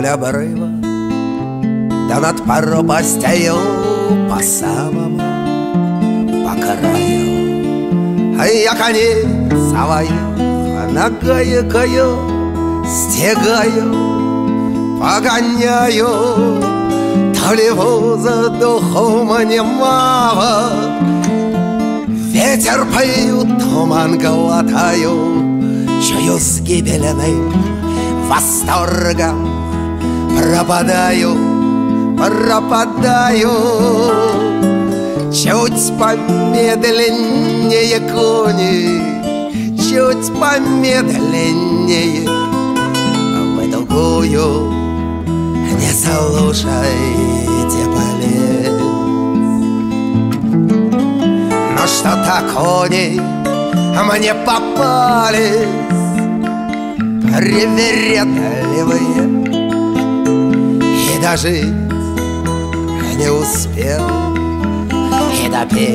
вдоль обрыва Да над пропастью по самому по краю. А я коней свою нагайкаю Стегаю, погоняю. То ли воза духом немало Ветер поют, туман глотаю Чую с гибельным восторгом Пропадаю, пропадаю. Чуть помедленнее кони Чуть помедленнее. В другую не слушайте полез Но что-то кони мне попались? Привередливые И дожить не успел. И допеть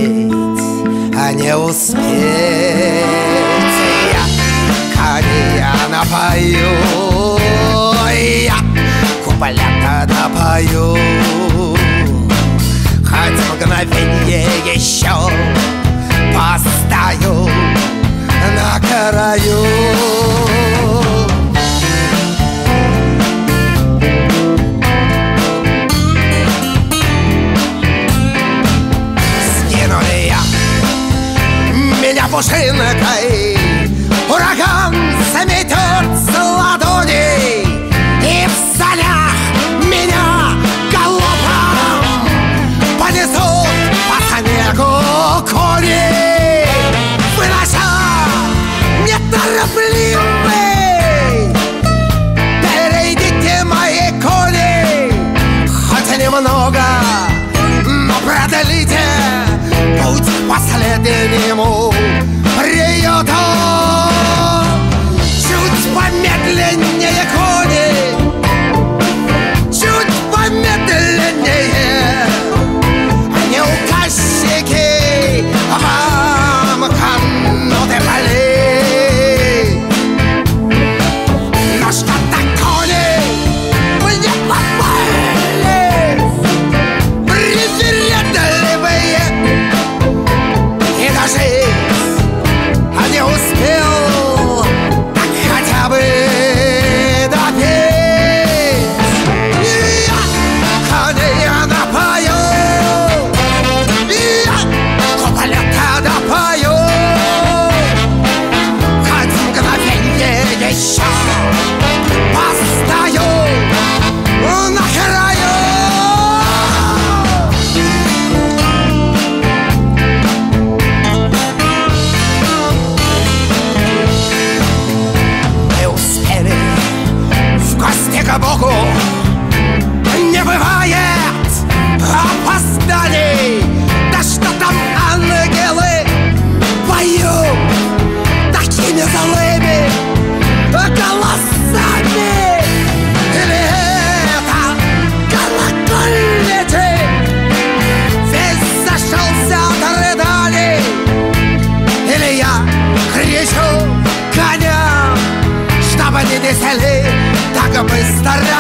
не успеть. Я коня напою Я куплета напою пушинкой Ураган заметет с ладони И в санях меня галопом Понесут по снегу кони. Вынося неторопливый Перейдите мои кони. Хоть немного, но продлите Путь последнему boca Start.